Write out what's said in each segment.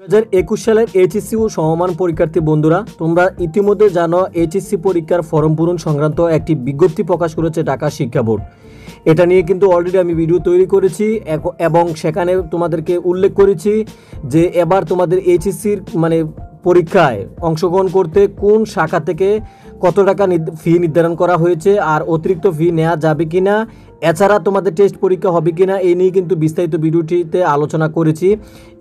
হাজার একুশ সালের এইচএসসি ও সমমান পরীক্ষার্থী বন্ধুরা, তোমরা ইতিমধ্যে জানো এইচএসসি পরীক্ষার ফর্ম পূরণ সংক্রান্ত একটি বিজ্ঞপ্তি প্রকাশ করেছে ঢাকা শিক্ষা বোর্ড। এটা নিয়ে কিন্তু অলরেডি আমি ভিডিও তৈরি করেছি এবং সেখানে তোমাদেরকে উল্লেখ করেছি যে এবার তোমাদের এইচএসসির মানে পরীক্ষায় অংশগ্রহণ করতে কোন শাখা থেকে কত টাকা ফি নির্ধারণ করা হয়েছে আর অতিরিক্ত ফি নেওয়া যাবে কি না এছাড়া তোমাদের টেস্ট পরীক্ষা হবে কি না এই নিয়ে কিন্তু বিস্তারিত ভিডিওটিতে আলোচনা করেছি।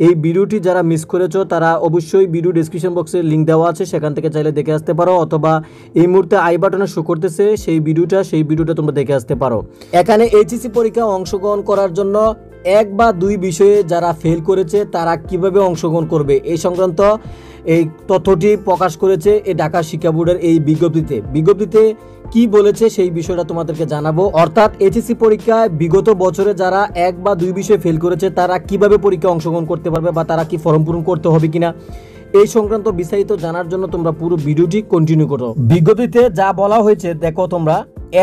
এই ভিডিওটি যারা মিস করেছ, তারা অবশ্যই ভিডিও ডিসক্রিপশন বক্সে লিঙ্ক দেওয়া আছে, সেখান থেকে চাইলে দেখে আসতে পারো অথবা এই মুহূর্তে আই বাটনে শো করতেছে, সেই ভিডিওটা সেই ভিডিওটা তোমরা দেখে আসতে পারো। এখানে এইচএসসি পরীক্ষা অংশগ্রহণ করার জন্য এক বা দুই বিষয়ে যারা ফেল করেছে, তারা কীভাবে অংশগ্রহণ করবে? এই সংক্রান্ত এই তথ্যটি প্রকাশ করেছে এই ঢাকা শিক্ষা বোর্ডের এই বিজ্ঞপ্তিতে। বিজ্ঞপ্তিতে কি বলেছে সেই বিষয়টা তোমাদেরকে জানাব। অর্থাৎ এইচএসসি পরীক্ষায় বিগত বছরে যারা এক বা দুই বিষয়ে ফেল করেছে, তারা কীভাবে পরীক্ষা অংশগ্রহণ করতে পারবে বা তারা কি ফর্ম পূরণ করতে হবে কিনা? এই সংক্রান্ত বিস্তারিত জানার জন্য তোমরা পুরো ভিডিওটি কন্টিনিউ করো। বিজ্ঞপ্তিতে যা বলা হয়েছে, দেখো তোমরা,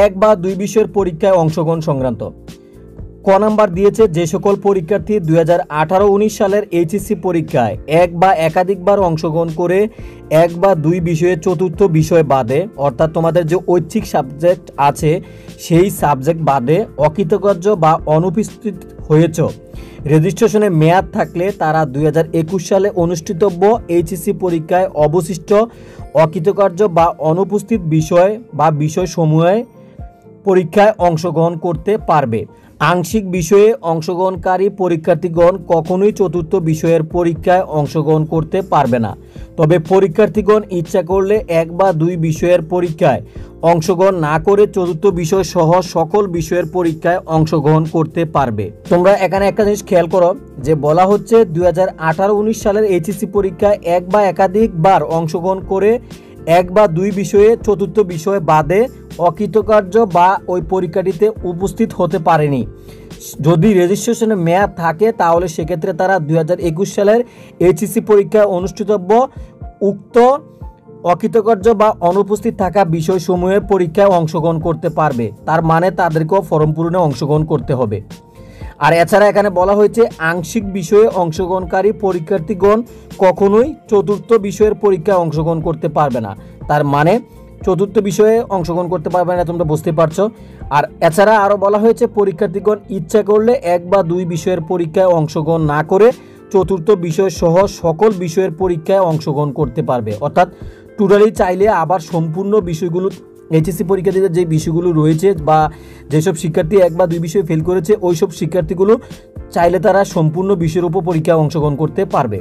এক বা দুই বিষয়ের পরীক্ষায় অংশগ্রহণ সংক্রান্ত। ক নাম্বার দিয়েছে যে সকল পরীক্ষার্থী দুই হাজার আঠারো উনিশ সালের এইচএসসি পরীক্ষায় এক বা একাধিকবার অংশগ্রহণ করে এক বা দুই বিষয়ে চতুর্থ বিষয় বাদে, অর্থাৎ তোমাদের যে ঐচ্ছিক সাবজেক্ট আছে সেই সাবজেক্ট বাদে অকৃতকার্য বা অনুপস্থিত হয়েছ। রেজিস্ট্রেশনে মেয়াদ থাকলে তারা দু হাজার একুশ সালে অনুষ্ঠিতব্য এইচএসসি পরীক্ষায় অবশিষ্ট অকৃতকার্য বা অনুপস্থিত বিষয় বা বিষয়সমূহে পরীক্ষায় অংশগ্রহণ করতে পারবে। আংশিক বিষয়ে অংশগ্রহণকারী পরীক্ষার্থীগণ কখনোই চতুর্থ বিষয়ের পরীক্ষায় অংশগ্রহণ করতে পারবে না। তবে পরীক্ষার্থীগণ ইচ্ছা করলে এক বা দুই বিষয়ের পরীক্ষায় অংশগ্রহণ না করে চতুর্থ বিষয় সহ সকল বিষয়ের পরীক্ষায় অংশগ্রহণ করতে পারবে। তোমরা এখানে একটা জিনিস খেয়াল করো, যে বলা হচ্ছে দুই হাজার আঠারো উনিশ সালের এইচএসসি পরীক্ষায় এক বা একাধিকবার অংশগ্রহণ করে এক বা দুই বিষয়ে চতুর্থ বিষয় বাদে অকৃতকার্য বা ওই পরীক্ষাটিতে উপস্থিত হতে পারেনি। যদি রেজিস্ট্রেশনের মেয়াদ থাকে, তাহলে সেক্ষেত্রে তারা দু হাজার একুশ সালের এইচএসসি পরীক্ষায় অনুষ্ঠিতব্য। উক্ত অকৃতকার্য বা অনুপস্থিত থাকা বিষয়সমূহের পরীক্ষায় অংশগ্রহণ করতে পারবে। তার মানে তাদেরকেও ফর্ম পূরণে অংশগ্রহণ করতে হবে। আর এছাড়া এখানে বলা হয়েছে, আংশিক বিষয়ে অংশগ্রহণকারী পরীক্ষার্থীগণ কখনোই চতুর্থ বিষয়ের পরীক্ষায় অংশগ্রহণ করতে পারবে না। তার মানে চতুর্থ বিষয়ে অংশগ্রহণ করতে পারবে না, তোমরা বুঝতে পারছ। আর এছাড়া আরও বলা হয়েছে, পরীক্ষার্থীগণ ইচ্ছা করলে এক বা দুই বিষয়ের পরীক্ষায় অংশগ্রহণ না করে চতুর্থ বিষয় সহ সকল বিষয়ের পরীক্ষায় অংশগ্রহণ করতে পারবে। অর্থাৎ টোটালি চাইলে আবার সম্পূর্ণ বিষয়গুলো এইচএসসি পরীক্ষার্থীদের যে বিষয়গুলো রয়েছে বা যেসব শিক্ষার্থী এক বা দুই বিষয়ে ফেল করেছে ওই সব শিক্ষার্থীগুলো চাইলে তারা সম্পূর্ণ বিষয়ের উপর পরীক্ষায় অংশগ্রহণ করতে পারবে।